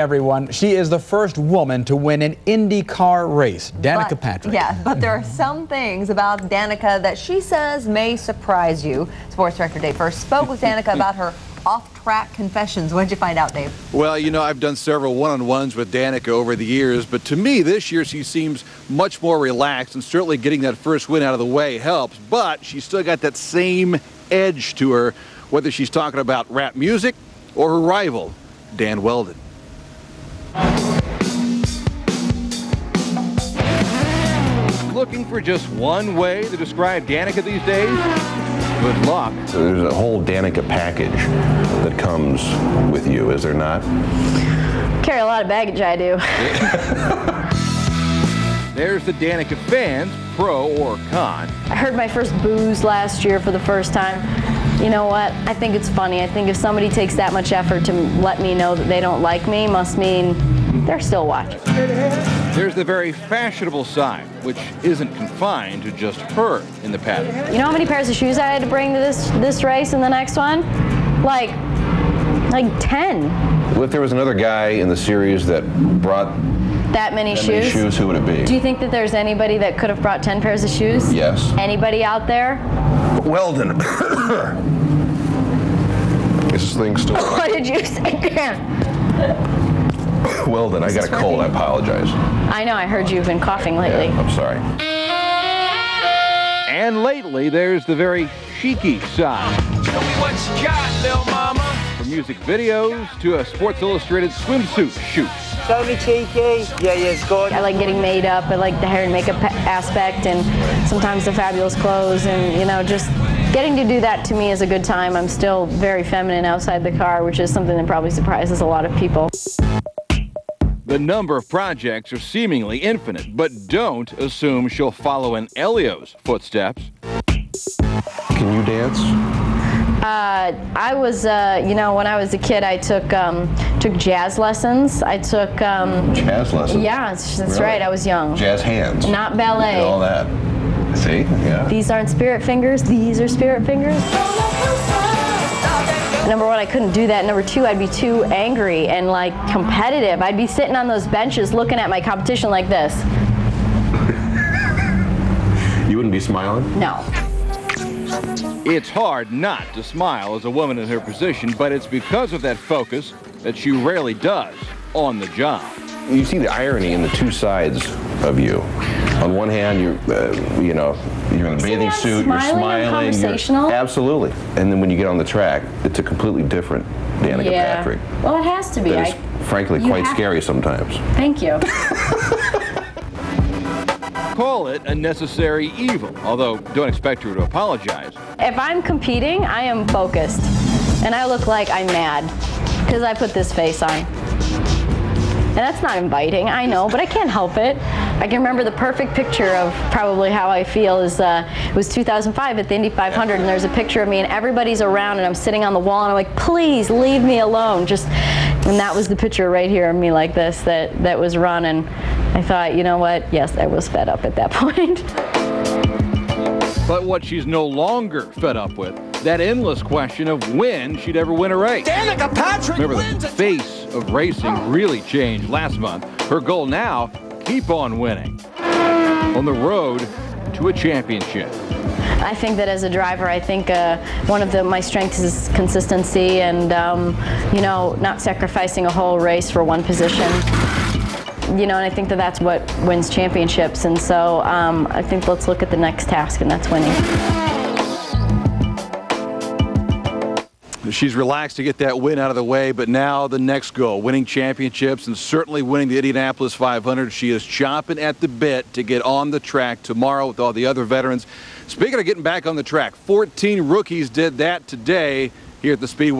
everyone. She is the first woman to win an IndyCar race, Danica But- Patrick. Yeah, but there are some things about Danica that she says may surprise you. Sports Director Dave Furst spoke with Danica about her off-track confessions. What did you find out, Dave? Well, you know, I've done several one-on-ones with Danica over the years, but to me this year she seems much more relaxed and certainly getting that first win out of the way helps, but she's still got that same edge to her, whether she's talking about rap music or her rival, Dan Wheldon. Looking for just one way to describe Danica these days? Good luck. There's a whole Danica package that comes with you, is there not? Carry a lot of baggage, I do. There's the Danica fans, pro or con. I heard my first booze last year for the first time. You know what? I think it's funny. I think if somebody takes that much effort to let me know that they don't like me, must mean they're still watching. There's the very fashionable side, which isn't confined to just her in the paddock. You know how many pairs of shoes I had to bring to this this race and the next one? Like, like 10. Well, if there was another guy in the series that brought That many that shoes. many shoes, who would it be? Do you think that there's anybody that could have brought 10 pairs of shoes? Yes. Anybody out there? Wheldon. Is this thing still? What did you say? Wheldon, I got a cold. I apologize. I know, I heard you've been coughing lately. Yeah, I'm sorry. And lately, there's the very cheeky side. Tell me what you got, little mama. From music videos to a Sports Illustrated swimsuit shoot. Show me cheeky. Yeah, yeah, it's good. I like getting made up. I like the hair and makeup aspect, and sometimes the fabulous clothes, and you know, just getting to do that to me is a good time. I'm still very feminine outside the car, which is something that probably surprises a lot of people. The number of projects are seemingly infinite, but don't assume she'll follow in Helio's footsteps. Can you dance? Uh, I was, uh, you know, when I was a kid, I took um, took jazz lessons. I took, um, Jazz lessons? yeah, that's Really? right. I was young. Jazz hands. Not ballet. All that. See? Yeah. These aren't spirit fingers. These are spirit fingers. Number one, I couldn't do that. Number two, I'd be too angry and like competitive. I'd be sitting on those benches looking at my competition like this. You wouldn't be smiling? No. It's hard not to smile as a woman in her position, but it's because of that focus that she rarely does on the job. You see the irony in the two sides of you. On one hand, you're, uh, you know, you're in a bathing suit, smiling, you're I'm smiling. you're- absolutely. And then when you get on the track, it's a completely different Danica yeah. Patrick. Well, it has to be. That is, I, frankly, quite have- scary sometimes. thank you. Call it a necessary evil, although don't expect her to apologize. if I'm competing, I am focused, and I look like I'm mad because I put this face on. And that's not inviting, I know, but I can't help it. I can remember the perfect picture of probably how I feel is uh, it was 2005 at the Indy 500, and there's a picture of me, and everybody's around, and I'm sitting on the wall, and I'm like, please leave me alone. Just, and that was the picture right here of me like this that that was run, and I thought, you know what? Yes, I was fed up at that point. But what she's no longer fed up with, that endless question of when she'd ever win a race. Danica Patrick Remember, wins the it. face of racing really changed last month. Her goal now, keep on winning. On the road to a championship. I think that as a driver, I think uh, one of the, my strengths is consistency and, um, you know, not sacrificing a whole race for one position. You know, and I think that that's what wins championships. And so um, I think let's look at the next task, and that's winning. She's relaxed to get that win out of the way, but now the next goal, winning championships and certainly winning the Indianapolis 500. She is chomping at the bit to get on the track tomorrow with all the other veterans. Speaking of getting back on the track, 14 rookies did that today here at the Speedway.